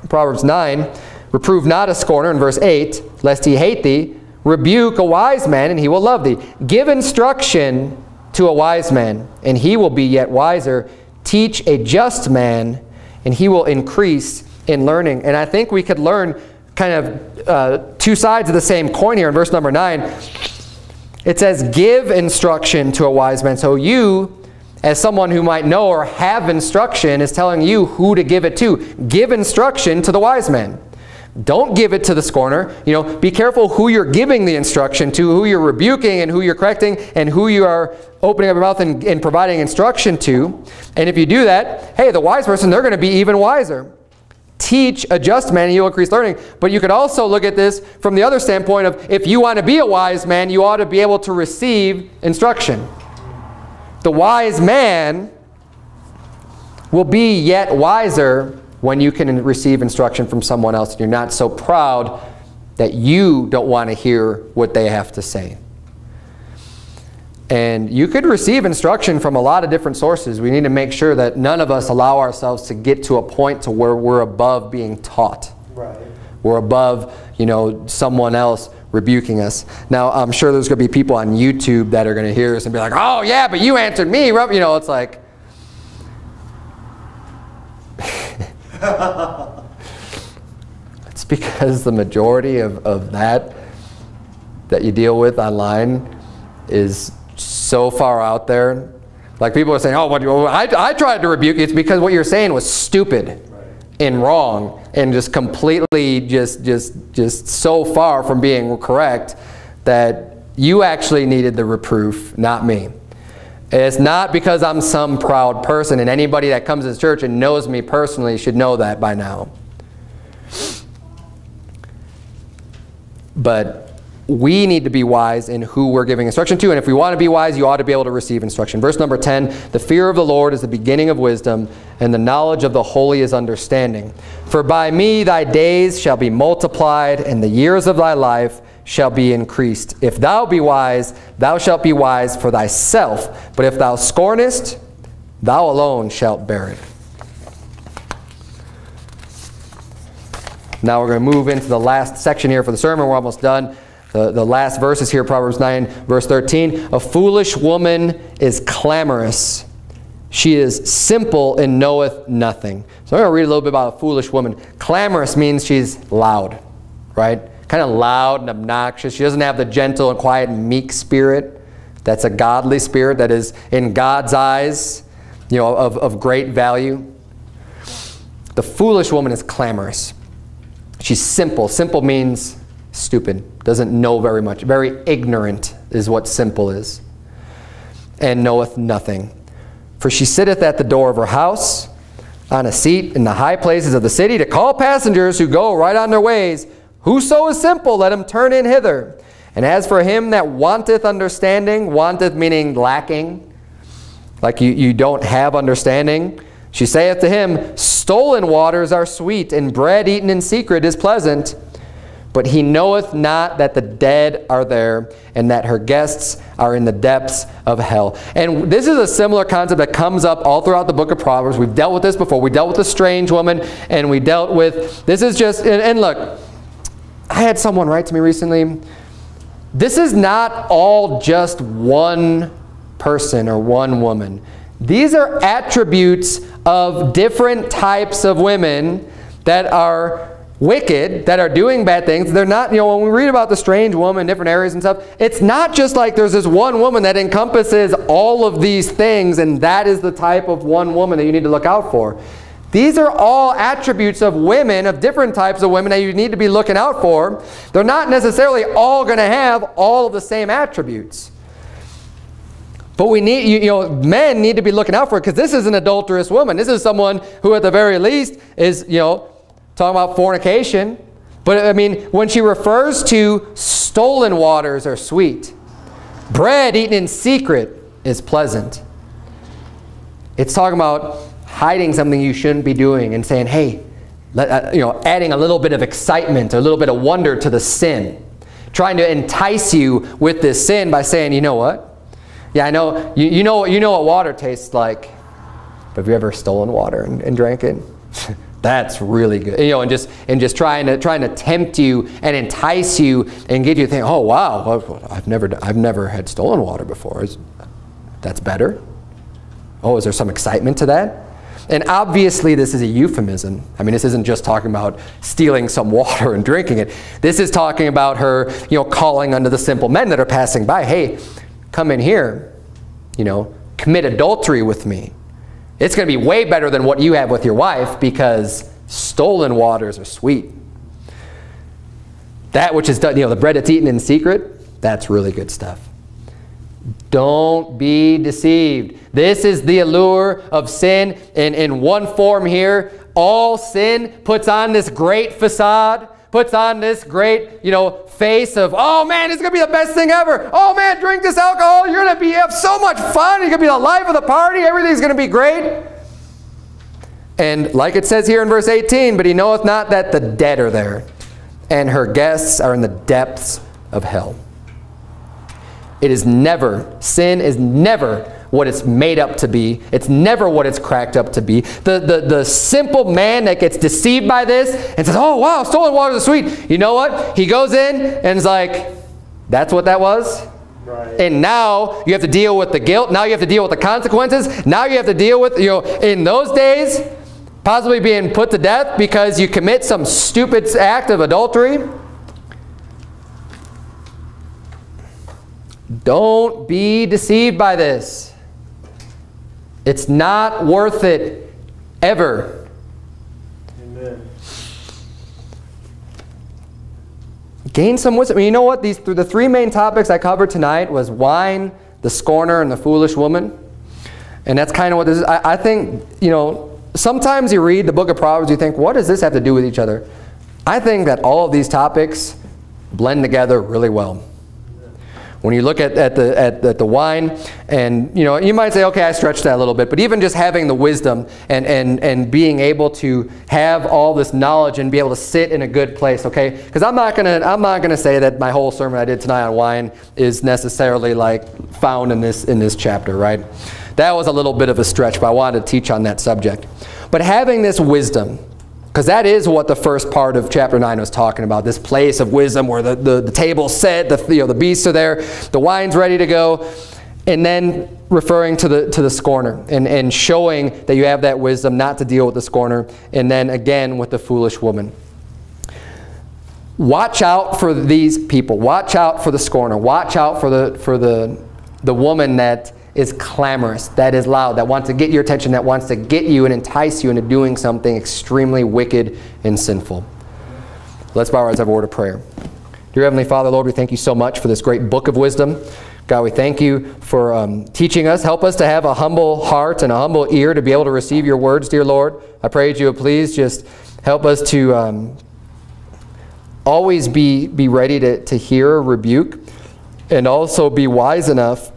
Proverbs 9, reprove not a scorner in verse 8, lest he hate thee. Rebuke a wise man, and he will love thee. Give instruction to a wise man, and he will be yet wiser. Teach a just man, and he will increase in learning. And I think we could learn kind of uh, two sides of the same coin here in verse number 9. It says, Give instruction to a wise man. So you, as someone who might know or have instruction, is telling you who to give it to. Give instruction to the wise man. Don't give it to the scorner. You know, be careful who you're giving the instruction to, who you're rebuking and who you're correcting, and who you are opening up your mouth and, and providing instruction to. And if you do that, hey, the wise person, they're going to be even wiser. Teach a just man and you'll increase learning. But you could also look at this from the other standpoint of if you want to be a wise man, you ought to be able to receive instruction. The wise man will be yet wiser when you can receive instruction from someone else and you're not so proud that you don't want to hear what they have to say. And you could receive instruction from a lot of different sources. We need to make sure that none of us allow ourselves to get to a point to where we're above being taught. Right. We're above, you know, someone else rebuking us. Now, I'm sure there's going to be people on YouTube that are going to hear us and be like, oh, yeah, but you answered me. You know, it's like, it's because the majority of, of that that you deal with online is so far out there. Like people are saying, oh, what, I, I tried to rebuke you. It's because what you're saying was stupid and wrong and just completely just, just, just so far from being correct that you actually needed the reproof, not me. It's not because I'm some proud person, and anybody that comes to church and knows me personally should know that by now. But we need to be wise in who we're giving instruction to. And if we want to be wise, you ought to be able to receive instruction. Verse number 10, the fear of the Lord is the beginning of wisdom, and the knowledge of the holy is understanding. For by me thy days shall be multiplied, and the years of thy life shall be increased. If thou be wise, thou shalt be wise for thyself. But if thou scornest, thou alone shalt bear it. Now we're going to move into the last section here for the sermon. We're almost done. The, the last verses here, Proverbs 9, verse 13. A foolish woman is clamorous. She is simple and knoweth nothing. So I'm going to read a little bit about a foolish woman. Clamorous means she's loud, right? Kind of loud and obnoxious. She doesn't have the gentle and quiet and meek spirit. That's a godly spirit that is in God's eyes, you know, of, of great value. The foolish woman is clamorous. She's simple. Simple means stupid, doesn't know very much. Very ignorant is what simple is. And knoweth nothing. For she sitteth at the door of her house, on a seat in the high places of the city, to call passengers who go right on their ways. Whoso is simple, let him turn in hither. And as for him that wanteth understanding, wanteth meaning lacking, like you, you don't have understanding, she saith to him, Stolen waters are sweet, and bread eaten in secret is pleasant. But he knoweth not that the dead are there, and that her guests are in the depths of hell. And this is a similar concept that comes up all throughout the book of Proverbs. We've dealt with this before. We dealt with the strange woman, and we dealt with, this is just, and, and look, I had someone write to me recently, this is not all just one person or one woman. These are attributes of different types of women that are wicked that are doing bad things. They're not, you know, when we read about the strange woman, different areas and stuff, it's not just like there's this one woman that encompasses all of these things and that is the type of one woman that you need to look out for. These are all attributes of women, of different types of women that you need to be looking out for. They're not necessarily all going to have all of the same attributes. But we need, you, know, men need to be looking out for it because this is an adulterous woman. This is someone who at the very least is, you know, talking about fornication. But I mean, when she refers to stolen waters are sweet, bread eaten in secret is pleasant. It's talking about hiding something you shouldn't be doing and saying, hey, let, uh, you know, adding a little bit of excitement, a little bit of wonder to the sin. Trying to entice you with this sin by saying, you know what? Yeah, I know, you, you, know, what you know what water tastes like. But have you ever stolen water and, and drank it? That's really good. You know, and just and just trying to trying to tempt you and entice you and get you to think, oh wow, I've never I've never had stolen water before. Is, That's better. Oh, is there some excitement to that? And obviously, this is a euphemism. I mean, this isn't just talking about stealing some water and drinking it. This is talking about her, you know, calling unto the simple men that are passing by, hey, come in here, you know, commit adultery with me. It's going to be way better than what you have with your wife because stolen waters are sweet. That which is done, you know, the bread that's eaten in secret, that's really good stuff. Don't be deceived. This is the allure of sin in, in one form here. All sin puts on this great facade, puts on this great, you know, face of, oh man, it's going to be the best thing ever. Oh man, drink this alcohol. You're going to be have so much fun. You're going to be the life of the party. Everything's going to be great. And like it says here in verse 18, but he knoweth not that the dead are there, and her guests are in the depths of hell. It is never, sin is never what it's made up to be. It's never what it's cracked up to be. The, the, the simple man that gets deceived by this and says, oh, wow, stolen water is sweet. You know what? He goes in and is like, that's what that was? Right. And now you have to deal with the guilt. Now you have to deal with the consequences. Now you have to deal with, you know, in those days, possibly being put to death because you commit some stupid act of adultery. Don't be deceived by this. It's not worth it ever. Amen. Gain some wisdom. You know what? These the three main topics I covered tonight was wine, the scorner, and the foolish woman. And that's kind of what this is. I, I think, you know, sometimes you read the book of Proverbs, you think, what does this have to do with each other? I think that all of these topics blend together really well. When you look at, at, the, at, at, the wine, and you know, you might say, okay, I stretched that a little bit, but even just having the wisdom and, and, and being able to have all this knowledge and be able to sit in a good place, okay? Because I'm not gonna I'm not gonna say that my whole sermon I did tonight on wine is necessarily like found in this in this chapter, right? That was a little bit of a stretch, but I wanted to teach on that subject. But having this wisdom, because that is what the first part of chapter 9 was talking about, this place of wisdom where the, the, the table's set, the, you know, the beasts are there, the wine's ready to go, and then referring to the, to the scorner and, and showing that you have that wisdom not to deal with the scorner, and then again with the foolish woman. Watch out for these people. Watch out for the scorner. Watch out for the, for the, the woman that is clamorous, that is loud, that wants to get your attention, that wants to get you and entice you into doing something extremely wicked and sinful. Let's bow our heads have a word of prayer. Dear Heavenly Father, Lord, we thank you so much for this great book of wisdom. God, we thank you for um, teaching us. Help us to have a humble heart and a humble ear to be able to receive your words, dear Lord. I pray that you would please just help us to um, always be, be ready to, to hear a rebuke and also be wise enough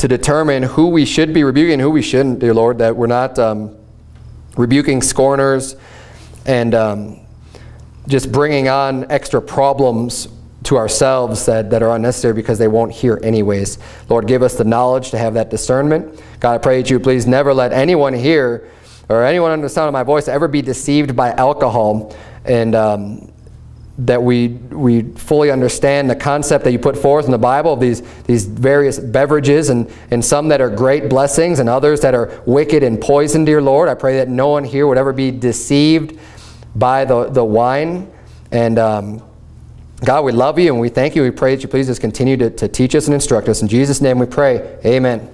to determine who we should be rebuking and who we shouldn't, dear Lord, that we're not um, rebuking scorners and um, just bringing on extra problems to ourselves that, that are unnecessary because they won't hear anyways. Lord, give us the knowledge to have that discernment. God, I pray that you please never let anyone here or anyone under the sound of my voice ever be deceived by alcohol and um, that we, we fully understand the concept that you put forth in the Bible of these, these various beverages and, and some that are great blessings and others that are wicked and poison, dear Lord. I pray that no one here would ever be deceived by the, the wine. And um, God, we love you and we thank you. We pray that you please just continue to, to teach us and instruct us. In Jesus' name we pray. Amen.